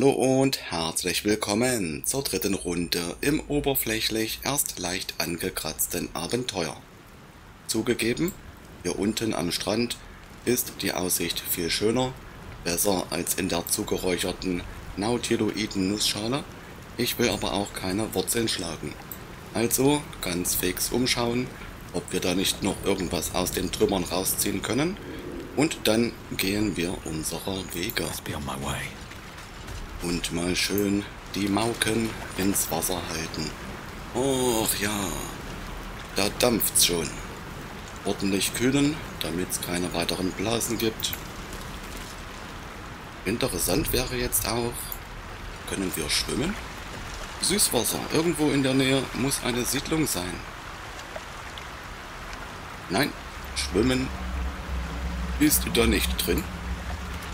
Hallo und herzlich willkommen zur dritten Runde im oberflächlich erst leicht angekratzten Abenteuer. Zugegeben, hier unten am Strand ist die Aussicht viel schöner, besser als in der zugeräucherten nautiloiden Nussschale. Ich will aber auch keine Wurzeln schlagen. Also ganz fix umschauen, ob wir da nicht noch irgendwas aus den Trümmern rausziehen können. Und dann gehen wir unserer Wege. Und mal schön die Mauken ins Wasser halten. Och ja, da dampft's schon. Ordentlich kühlen, damit es keine weiteren Blasen gibt. Interessant wäre jetzt auch, können wir schwimmen? Süßwasser, irgendwo in der Nähe muss eine Siedlung sein. Nein, schwimmen ist da nicht drin.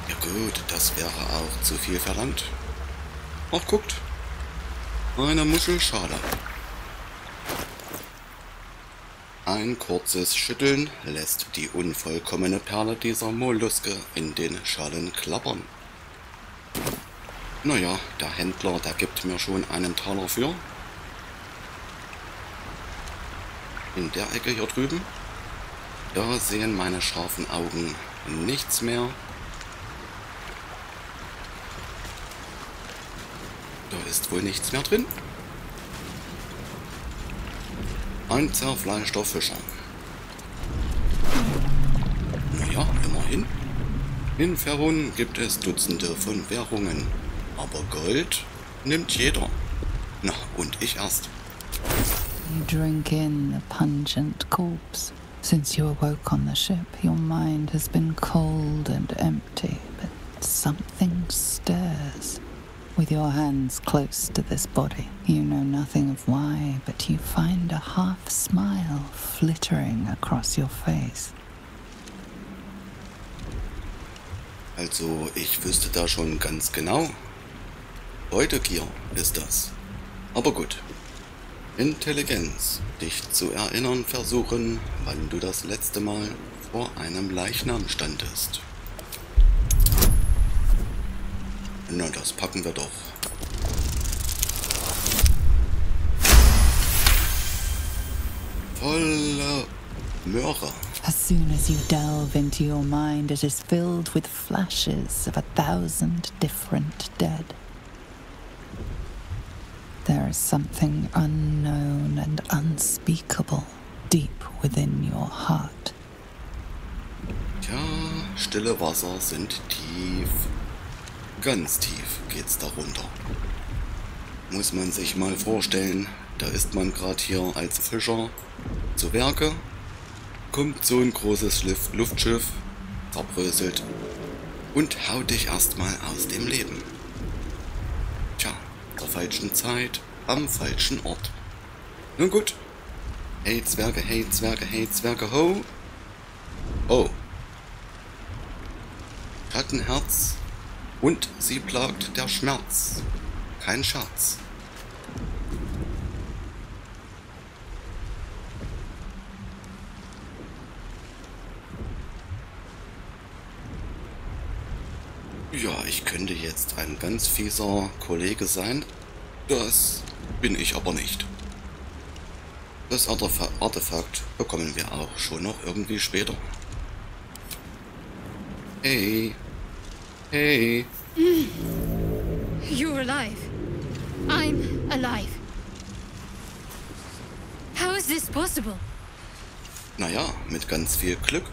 Ja gut, das wäre auch zu viel verlangt. Ach, guckt. Eine Muschelschale. Ein kurzes Schütteln lässt die unvollkommene Perle dieser Molluske in den Schalen klappern. Naja, der Händler, der gibt mir schon einen Taler für. In der Ecke hier drüben, da sehen meine scharfen Augen nichts mehr. Da ist wohl nichts mehr drin. Ein zerfleischter Fischer. Naja, immerhin. In Ferun gibt es Dutzende von Währungen. Aber Gold nimmt jeder. Na, und ich erst. You drink in the pungent corpse. Since you awoke on the ship, your mind has been cold and empty, but something stirs. With your hands close to this body, you know nothing of why, but you find a half smile flittering across your face. Also, ich wüsste da schon ganz genau. Beutegier ist das. Aber gut. Intelligenz. Dich zu erinnern versuchen, wann du das letzte Mal vor einem Leichnam standest. Na, das packen wir doch. Volle Möhre. As soon as you delve into your mind, it is filled with flashes of a thousand different dead. There is something unknown and unspeakable deep within your heart. Tja, stille Wasser sind tief. Ganz tief geht's darunter. Muss man sich mal vorstellen, da ist man gerade hier als Fischer zu Werke, kommt so ein großes Luftschiff, zerbröselt und haut dich erstmal aus dem Leben. Tja, zur falschen Zeit, am falschen Ort. Nun gut. Hey Zwerge, hey Zwerge, hey Zwerge, ho! Oh. Schattenherz und sie plagt der Schmerz. Kein Scherz. Ja, ich könnte jetzt ein ganz fieser Kollege sein. Das bin ich aber nicht. Das Artefa Artefakt bekommen wir auch schon noch irgendwie später. Hey. Hey. You're alive. I'm alive. How is this possible? Naja, mit ganz viel Glück.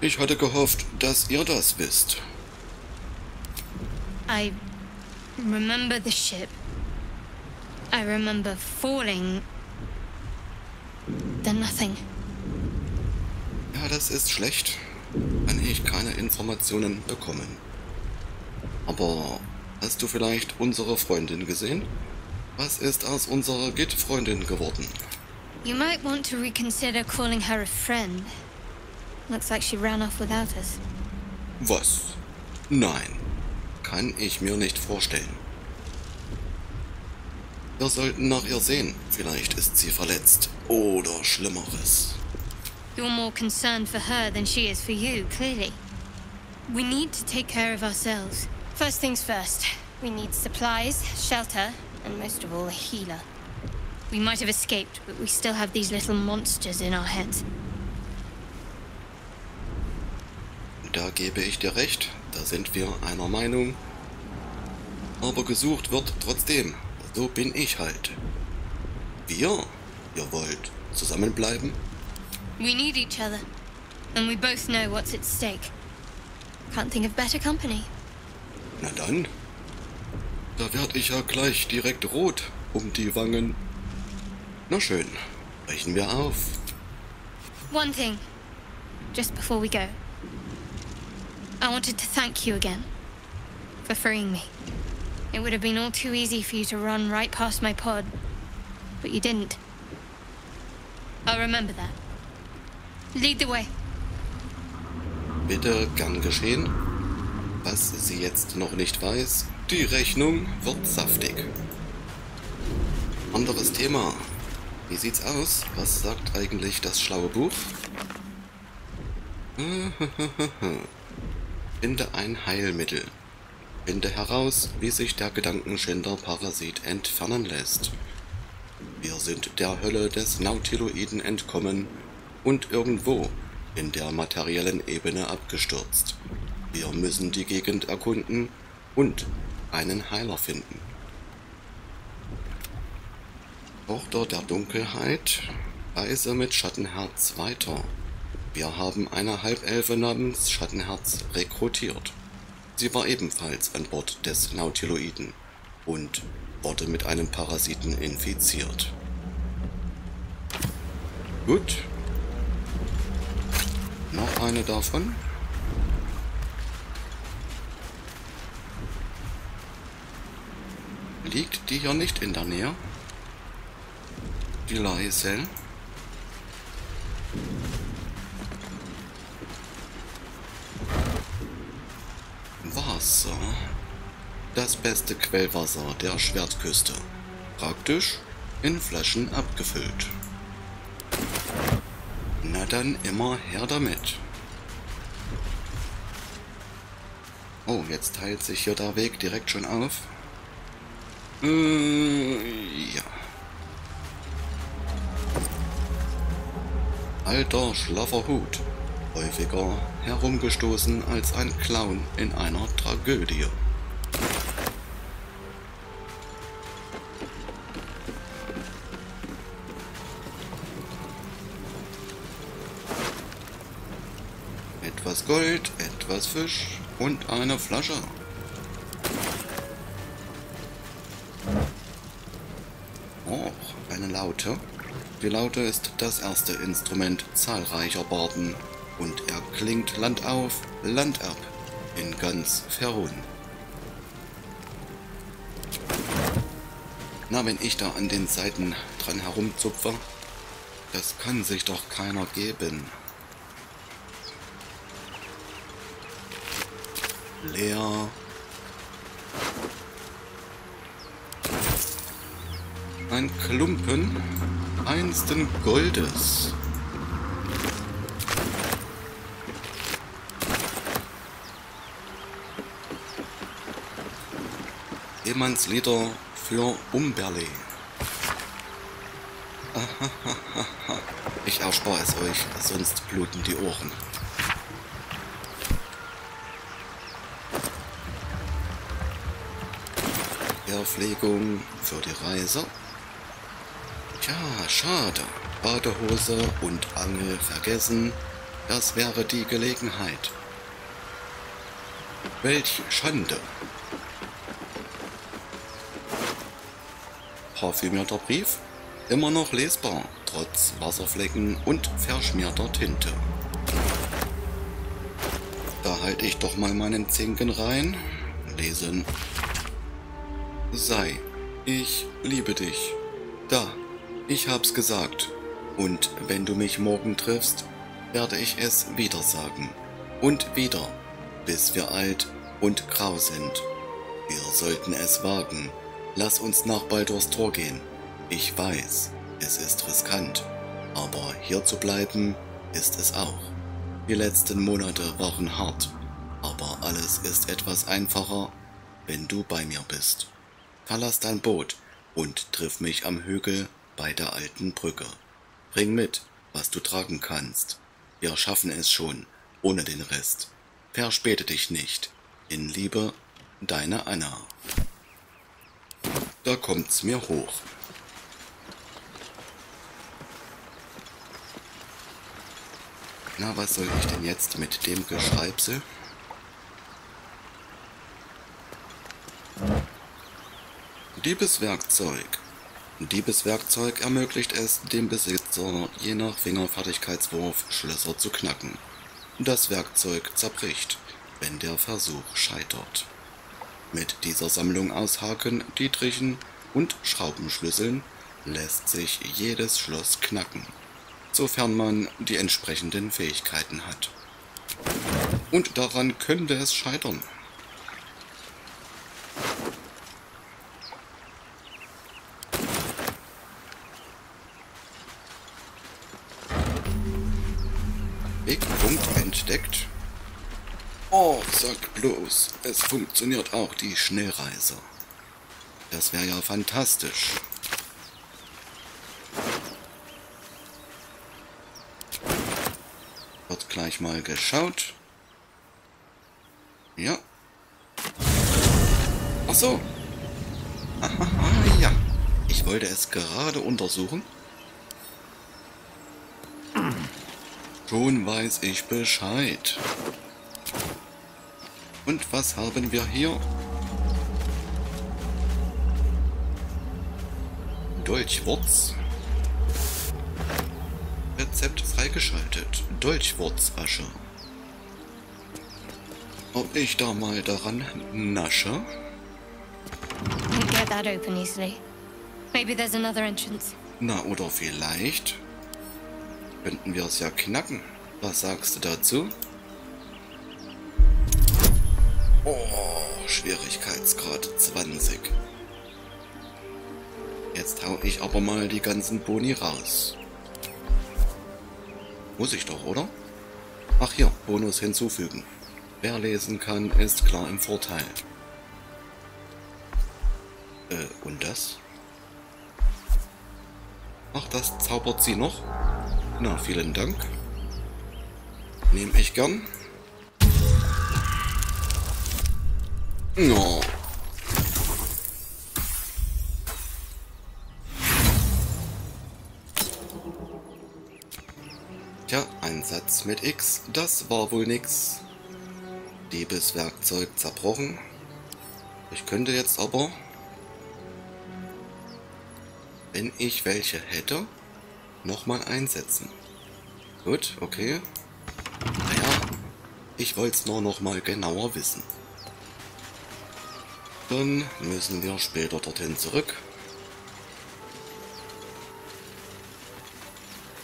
Ich hatte gehofft, dass ihr das wisst. I remember the ship. I remember falling. Then nothing. Ja, das ist schlecht, wenn ich keine Informationen bekommen. Aber hast du vielleicht unsere Freundin gesehen? Was ist aus unserer Git-Freundin geworden? You might want to reconsider calling her a friend. Looks like she ran off without us. Was? Nein, kann ich mir nicht vorstellen. Wir sollten nach ihr sehen. Vielleicht ist sie verletzt oder Schlimmeres. You're more concerned for her than she is for you, clearly. We need to take care of ourselves. First things first. We need supplies, shelter, and most of all, a healer. We might have escaped, but we still have these little monsters in our heads. Da gebe ich dir recht, da sind wir einer Meinung. Aber gesucht wird trotzdem. So bin ich halt. Wir? Ihr wollt zusammenbleiben? We need each other, and we both know what's at stake. Can't think of better company. Na dann. Da werd ich ja gleich direkt rot um die Wangen. Na schön, brechen wir auf. One thing, just before we go. I wanted to thank you again for freeing me. It would have been all too easy for you to run right past my pod, but you didn't. I'll remember that. Lead the way. Bitte gern geschehen. Was sie jetzt noch nicht weiß, die Rechnung wird saftig. Anderes Thema. Wie sieht's aus? Was sagt eigentlich das schlaue Buch? Finde ein Heilmittel. Finde heraus, wie sich der Gedankenschinder-Parasit entfernen lässt. Wir sind der Hölle des Nautiloiden entkommen und irgendwo in der materiellen Ebene abgestürzt. Wir müssen die Gegend erkunden und einen Heiler finden. Tochter der Dunkelheit, reise mit Schattenherz weiter. Wir haben eine Halbelfe namens Schattenherz rekrutiert. Sie war ebenfalls an Bord des Nautiloiden und wurde mit einem Parasiten infiziert. Gut. Noch eine davon. Liegt die hier nicht in der Nähe? Die Leisel? Wasser. Das beste Quellwasser der Schwertküste. Praktisch in Flaschen abgefüllt. Na dann immer her damit. Oh, jetzt teilt sich hier der Weg direkt schon auf. Äh, ja. Alter, schlaffer Hut. Häufiger herumgestoßen als ein Clown in einer Tragödie. Gold, etwas Fisch und eine Flasche. Oh, eine Laute. Die Laute ist das erste Instrument zahlreicher Barden und er klingt Land auf, Land ab in ganz Ferun. Na, wenn ich da an den Seiten dran herumzupfe, das kann sich doch keiner geben. Leer. Ein Klumpen einsten Goldes. Ehemannslieder für Umberle. Ich erspare es euch, sonst bluten die Ohren. Verpflegung für die Reise. Tja, schade. Badehose und Angel vergessen. Das wäre die Gelegenheit. Welch Schande. Parfümierter Brief. Immer noch lesbar, trotz Wasserflecken und verschmierter Tinte. Da halte ich doch mal meinen Zinken rein. Lesen. Sei, ich liebe dich. Da, ich hab's gesagt. Und wenn du mich morgen triffst, werde ich es wieder sagen. Und wieder, bis wir alt und grau sind. Wir sollten es wagen. Lass uns nach Baldurs Tor gehen. Ich weiß, es ist riskant, aber hier zu bleiben ist es auch. Die letzten Monate waren hart, aber alles ist etwas einfacher, wenn du bei mir bist. Verlass dein Boot und triff mich am Hügel bei der alten Brücke. Bring mit, was du tragen kannst. Wir schaffen es schon, ohne den Rest. Verspäte dich nicht. In Liebe, deine Anna. Da kommt's mir hoch. Na, was soll ich denn jetzt mit dem Geschreibsel? Diebeswerkzeug. Diebeswerkzeug ermöglicht es dem Besitzer, je nach Fingerfertigkeitswurf Schlösser zu knacken. Das Werkzeug zerbricht, wenn der Versuch scheitert. Mit dieser Sammlung aus Haken, Dietrichen und Schraubenschlüsseln lässt sich jedes Schloss knacken, sofern man die entsprechenden Fähigkeiten hat. Und daran könnte es scheitern. Es funktioniert auch die Schnellreise. Das wäre ja fantastisch. Wird gleich mal geschaut. Ja. Ach so. Aha, ja. Ich wollte es gerade untersuchen. Schon weiß ich Bescheid. Und was haben wir hier? Dolchwurz. Rezept freigeschaltet. Dolchwurzasche. Ob ich da mal daran nasche? Can't get that open easily. Maybe there's another entrance. Na, oder vielleicht könnten wir es ja knacken. Was sagst du dazu? Oh, Schwierigkeitsgrad 20. Jetzt hau ich aber mal die ganzen Boni raus. Muss ich doch, oder? Ach hier, Bonus hinzufügen. Wer lesen kann, ist klar im Vorteil. Äh, und das? Ach, das zaubert sie noch? Na, vielen Dank. Nehme ich gern. No. Tja, ein Satz mit X, das war wohl nix. Diebeswerkzeug zerbrochen. Ich könnte jetzt aber, wenn ich welche hätte, nochmal einsetzen. Gut, okay. Naja, ich wollte es nur nochmal genauer wissen. Dann müssen wir später dorthin zurück.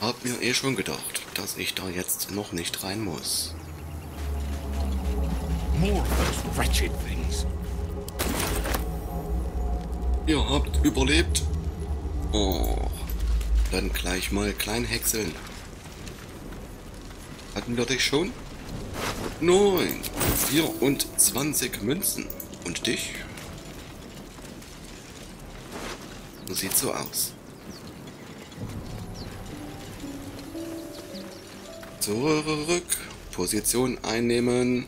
Hab mir eh schon gedacht, dass ich da jetzt noch nicht rein muss. Ihr habt überlebt? Oh, dann gleich mal klein häckseln. Hatten wir dich schon? Neun, 24 Münzen. Und dich? Sieht so aus. Zurück. Position einnehmen.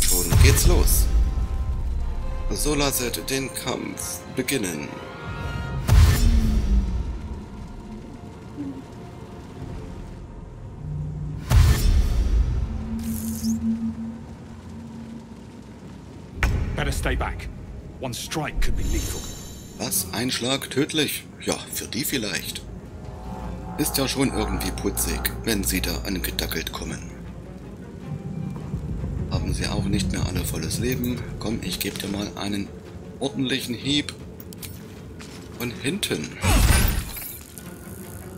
Schon geht's los. So lasset den Kampf beginnen. Stay back. One strike could be lethal. Was? Ein Schlag tödlich? Ja, für die vielleicht. Ist ja schon irgendwie putzig, wenn sie da angedackelt kommen. Haben sie auch nicht mehr alle volles Leben? Komm, ich gebe dir mal einen ordentlichen Hieb. Von hinten.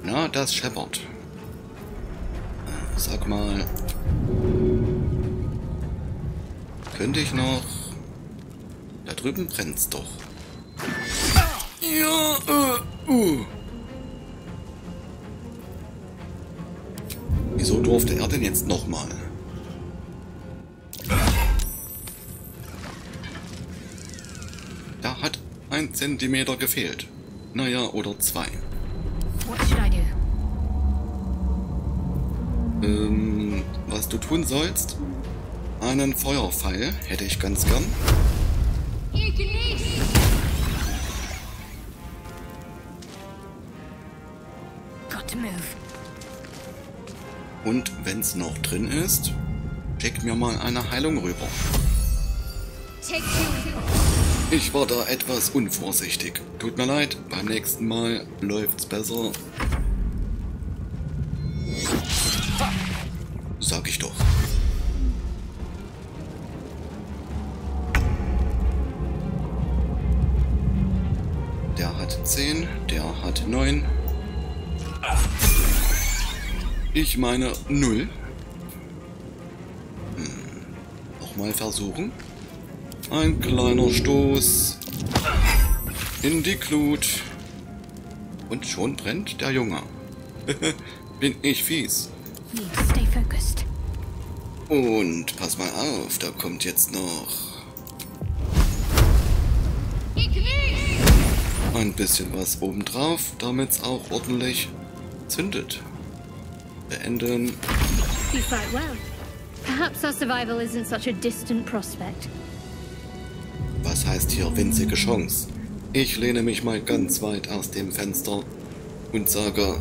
Na, das scheppert. Sag mal. Könnte ich noch... Drüben brennt's doch. Ja, äh, uh. Wieso durfte er denn jetzt nochmal? Da hat ein Zentimeter gefehlt. Naja, oder zwei. Ähm, was du tun sollst? Einen Feuerpfeil hätte ich ganz gern. Und wenn's noch drin ist, schick mir mal eine Heilung rüber. Ich war da etwas unvorsichtig. Tut mir leid, beim nächsten Mal läuft's besser. Sag ich doch. 10, der hat 9. Ich meine 0. Hm. Nochmal versuchen. Ein kleiner Stoß in die Glut. Und schon brennt der Junge. Bin ich fies. Und pass mal auf, da kommt jetzt noch ein bisschen was obendrauf, damit's auch ordentlich zündet. Beenden. You fight well. Perhaps our survival isn't such a distant prospect. Was heißt hier winzige Chance? Ich lehne mich mal ganz weit aus dem Fenster und sage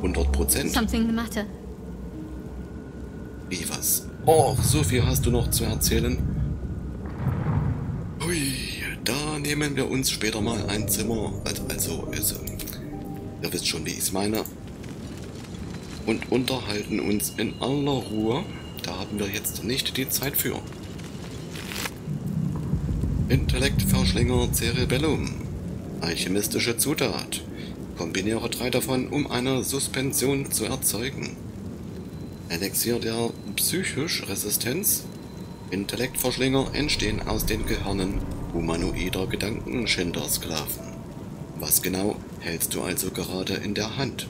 100%. Something the matter? Wie was? Oh, so viel hast du noch zu erzählen. Hui, da nehmen wir uns später mal ein Zimmer. Also, also, ihr wisst schon, wie ich es meine. Und unterhalten uns in aller Ruhe. Da haben wir jetzt nicht die Zeit für. Intellektverschlinger Cerebellum. Alchemistische Zutat. Kombiniere drei davon, um eine Suspension zu erzeugen. Elixier der psychisch Resistenz. Intellektverschlinger entstehen aus den Gehirnen humanoider Gedankenschindersklaven. Was genau hältst du also gerade in der Hand?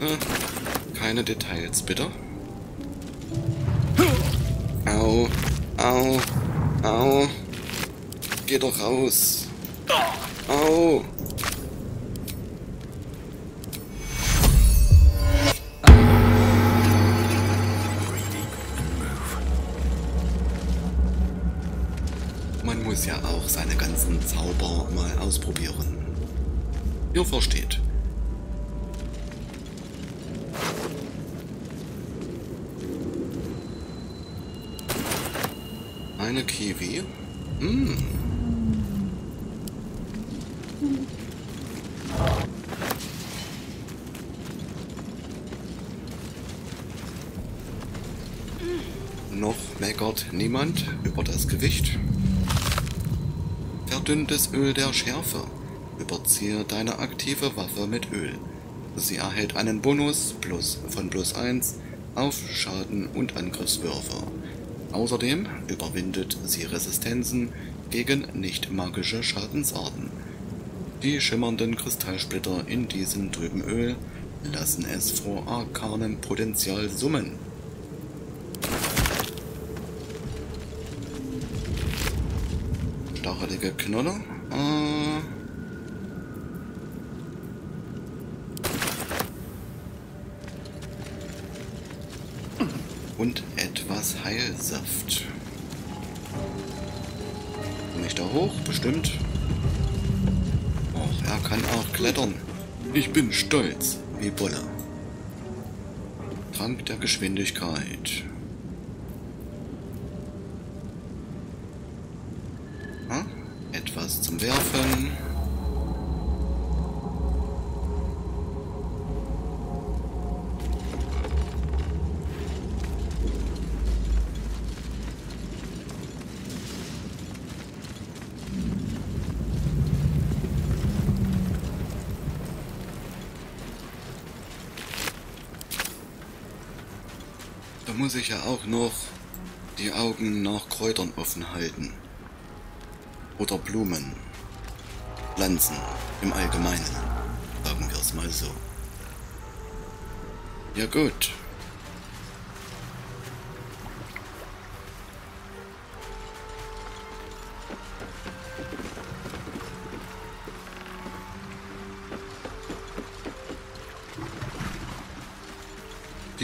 Äh, keine Details, bitte. Au, au, au. Geh doch raus. Au. Muss ja auch seine ganzen Zauber mal ausprobieren. Ihr versteht. Eine Kiwi. Hm. Noch meckert niemand über das Gewicht. Verdünntes Öl der Schärfe. Überziehe deine aktive Waffe mit Öl. Sie erhält einen Bonus plus von plus 1 auf Schaden und Angriffswürfe. Außerdem überwindet sie Resistenzen gegen nicht-magische Schadensarten. Die schimmernden Kristallsplitter in diesem trüben Öl lassen es vor arkanem Potenzial summen. Stachelige Knolle. Äh, und etwas Heilsaft. Komme ich da hoch? Bestimmt. Och, er kann auch klettern. Ich bin stolz, wie Bolle. Trank der Geschwindigkeit. Ah, etwas zum Werfen. Muss ich ja auch noch die Augen nach Kräutern offen halten. Oder Blumen. Pflanzen im Allgemeinen. Sagen wir es mal so. Ja gut.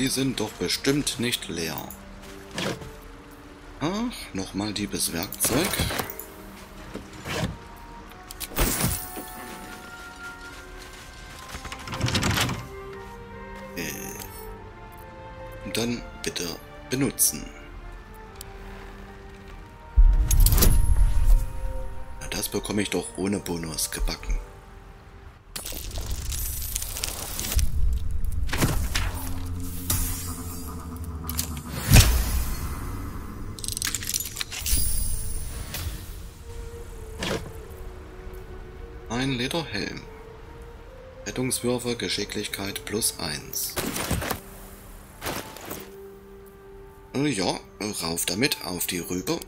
Die sind doch bestimmt nicht leer. Ach, nochmal Diebeswerkzeug. Äh. Dann bitte benutzen. Das bekomme ich doch ohne Bonus gebacken. Ein Lederhelm. Rettungswürfe, Geschicklichkeit plus 1. Ja, rauf damit auf die Rübe.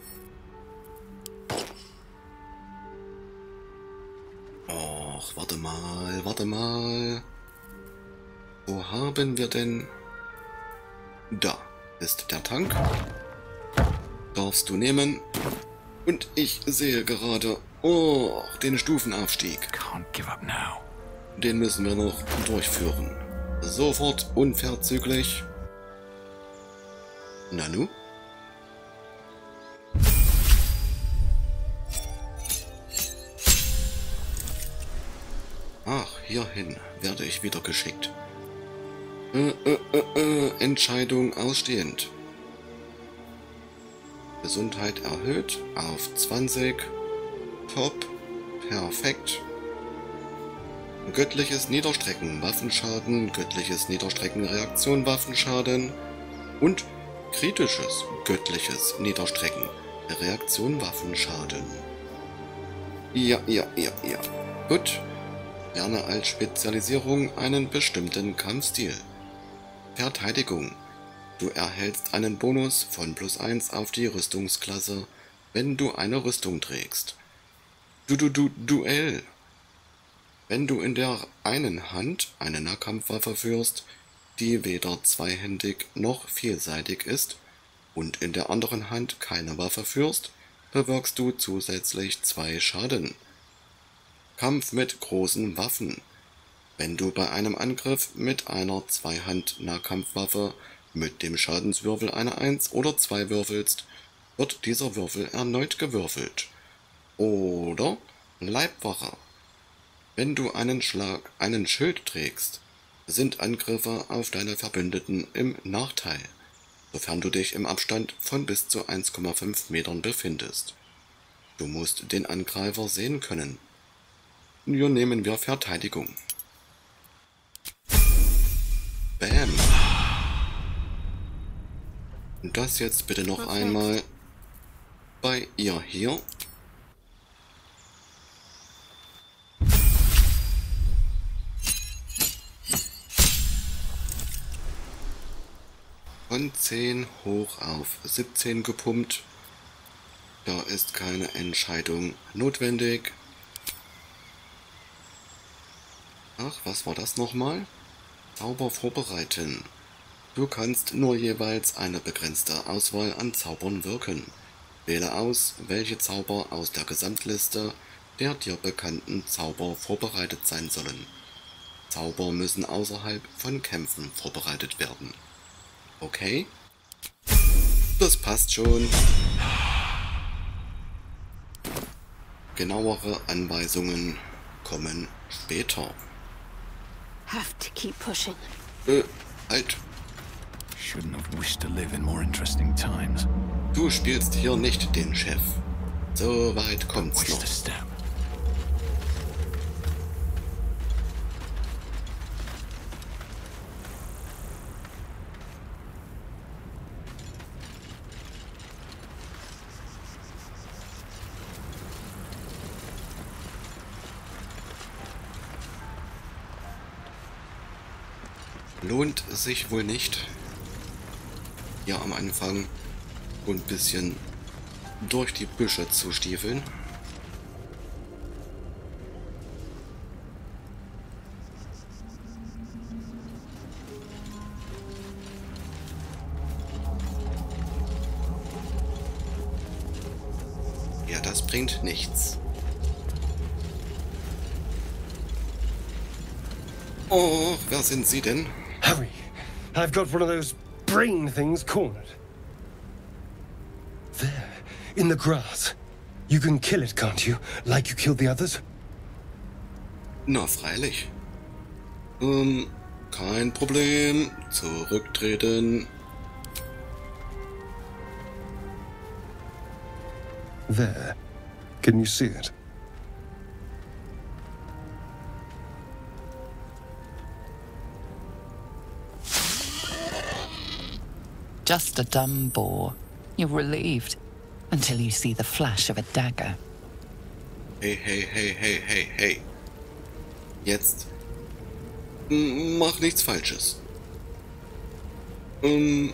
Och, warte mal, warte mal. Wo haben wir denn... Da ist der Tank. Darfst du nehmen. Und ich sehe gerade, oh, den Stufenaufstieg. Can't give up now. Den müssen wir noch durchführen. Sofort unverzüglich. Nanu? Ach, hierhin werde ich wieder geschickt. Äh, äh, äh, äh, Entscheidung ausstehend. Gesundheit erhöht auf 20. Top. Perfekt. Göttliches Niederstrecken, Waffenschaden, göttliches Niederstrecken, Reaktion, Waffenschaden und kritisches göttliches Niederstrecken, Reaktion, Waffenschaden. Ja, ja, ja, ja. Gut. Lerne als Spezialisierung einen bestimmten Kampfstil. Verteidigung. Du erhältst einen Bonus von plus 1 auf die Rüstungsklasse, wenn du eine Rüstung trägst. Du, du, du, Duell. Wenn du in der einen Hand eine Nahkampfwaffe führst, die weder zweihändig noch vielseitig ist, und in der anderen Hand keine Waffe führst, bewirkst du zusätzlich zwei Schaden. Kampf mit großen Waffen. Wenn du bei einem Angriff mit einer Zweihand-Nahkampfwaffe mit dem Schadenswürfel eine 1 oder 2 würfelst, wird dieser Würfel erneut gewürfelt. Oder Leibwache. Wenn du einen Schlag, einen Schild trägst, sind Angriffe auf deine Verbündeten im Nachteil, sofern du dich im Abstand von bis zu 1,5 Metern befindest. Du musst den Angreifer sehen können. Hier nehmen wir Verteidigung. Bam. Das jetzt bitte noch einmal bei ihr hier. Von 10 hoch auf 17 gepumpt. Da ist keine Entscheidung notwendig. Ach, was war das nochmal? Zauber vorbereiten. Du kannst nur jeweils eine begrenzte Auswahl an Zaubern wirken. Wähle aus, welche Zauber aus der Gesamtliste der dir bekannten Zauber vorbereitet sein sollen. Zauber müssen außerhalb von Kämpfen vorbereitet werden. Okay? Das passt schon. Genauere Anweisungen kommen später. Have to keep pushing. Äh, halt. Shouldn't have wished to live in more interesting times. Du spielst hier nicht den Chef. So weit kommt's noch. Lohnt sich wohl nicht. Hier am Anfang ein bisschen durch die Büsche zu stiefeln. Ja, das bringt nichts. Oh, wer sind Sie denn? I've got one of those brain things cornered. There, in the grass. You can kill it, can't you? Like you killed the others? Na, freilich. Um, kein Problem. Zurücktreten. There. Can you see it? Just a dumb boar. You're relieved until you see the flash of a dagger. Hey, hey, hey, hey, hey, hey. Jetzt. Mach nichts Falsches. Ähm.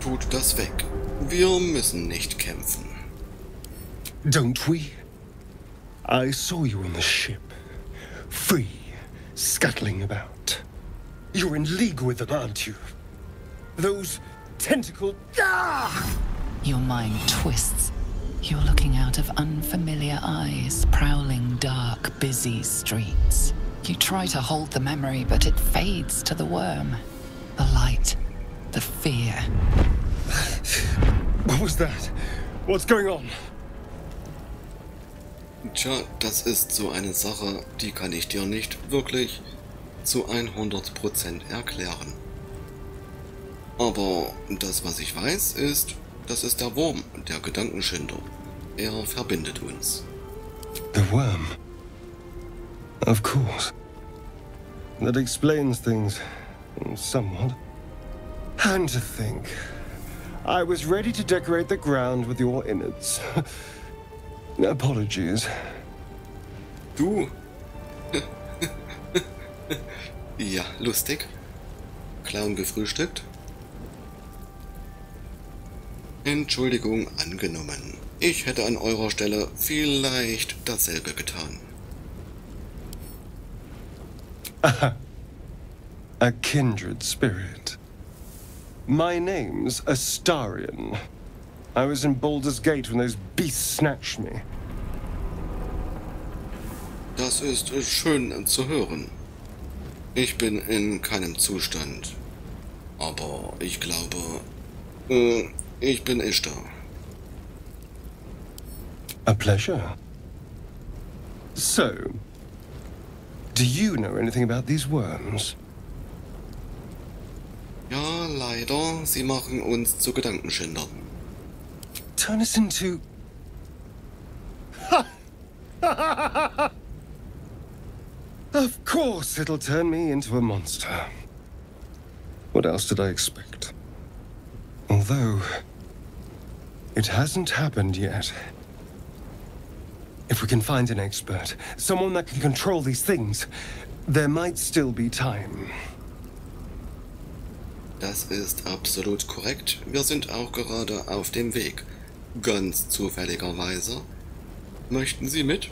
Tut das weg. Wir müssen nicht kämpfen. Don't we? I saw you on the ship. Free, scuttling about. You're in league with them, aren't you? Those tentacle. Ah! Your mind twists. You're looking out of unfamiliar eyes, prowling dark, busy streets. You try to hold the memory, but it fades to the worm. The light, the fear. What was that? What's going on? Tja, das ist so eine Sache, die kann ich dir nicht wirklich zu 100% erklären. Aber das, was ich weiß, ist, das ist der Wurm, der Gedankenschinder. Er verbindet uns. The worm. Of course. That explains things somewhat. And to think, I was ready to decorate the ground with your innards. Apologies. Du? Ja, lustig. Clown gefrühstückt? Entschuldigung angenommen. Ich hätte an eurer Stelle vielleicht dasselbe getan. A kindred spirit. My name's Astarion. I was in Baldur's Gate when those beasts snatched me. Das ist schön zu hören. Ich bin in keinem Zustand. Aber ich glaube, äh, ich bin Ishtar. A pleasure. So, do you know anything about these worms? Ja, leider, sie machen uns zu Gedankenschindern. Turn us into. Course, it'll turn me into a monster. What else did I expect? Although, it hasn't happened yet. If we can find an expert, someone that can control these things, there might still be time. Das ist absolut korrekt. Wir sind auch gerade auf dem Weg. Ganz zufälligerweise. Möchten Sie mit?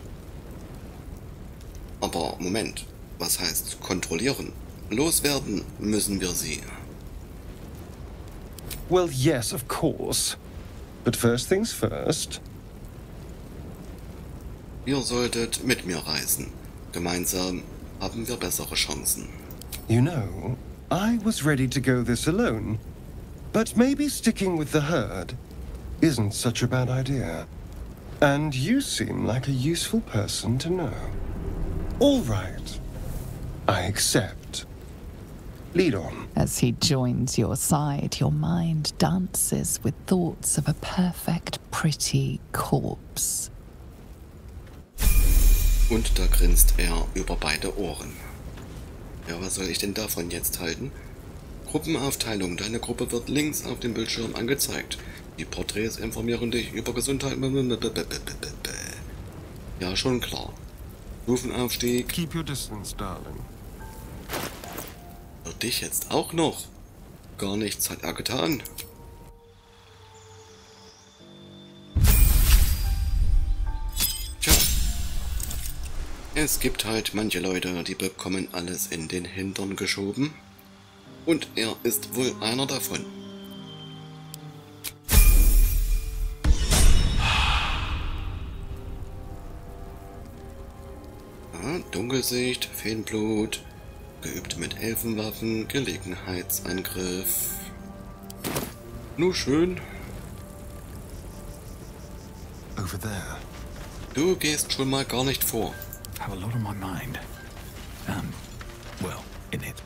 Aber Moment, was heißt kontrollieren? Loswerden müssen wir sie. Well, yes, of course. But first things first. Ihr solltet mit mir reisen. Gemeinsam haben wir bessere Chancen. You know, I was ready to go this alone. But maybe sticking with the herd isn't such a bad idea. And you seem like a useful person to know. All right. I accept. Lead on. As he joins your side, your mind dances with thoughts of a perfect, pretty corpse. Und da grinst er über beide Ohren. Ja, was soll ich denn davon jetzt halten? Gruppenaufteilung. Deine Gruppe wird links auf dem Bildschirm angezeigt. Die Porträts informieren dich über Gesundheit. Ja, schon klar. Stufenaufstieg. Keep your distance, darling. Dich jetzt auch noch. Gar nichts hat er getan. Tja. Es gibt halt manche Leute, die bekommen alles in den Hintern geschoben. Und er ist wohl einer davon. Ja, Dunkelsicht, Feenblut, geübt mit Elfenwaffen, Gelegenheitsangriff. Nur schön. Over there. Du gehst schon mal gar nicht vor. Have a lot on my mind. Um, well, in it.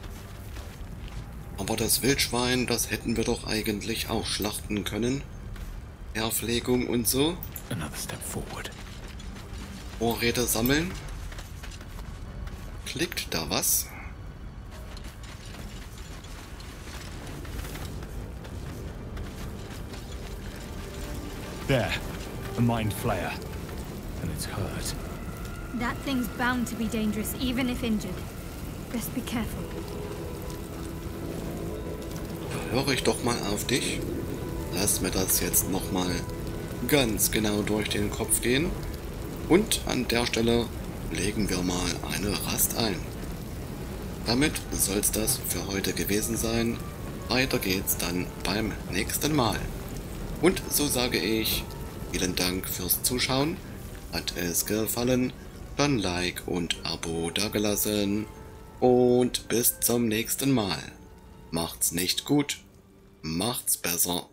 Aber das Wildschwein, das hätten wir doch eigentlich auch schlachten können. Erpflegung und so. Another step forward. Vorräte sammeln. Klickt da was? There. A mind flayer. And it's hurt. That thing's bound to be dangerous, even if injured. Best be careful. Höre ich doch mal auf dich. Lass mir das jetzt nochmal ganz genau durch den Kopf gehen. Und an der Stelle legen wir mal eine Rast ein. Damit soll's das für heute gewesen sein. Weiter geht's dann beim nächsten Mal. Und so sage ich, vielen Dank fürs Zuschauen. Hat es gefallen, dann Like und Abo dagelassen. Und bis zum nächsten Mal. Macht's nicht gut, macht's besser.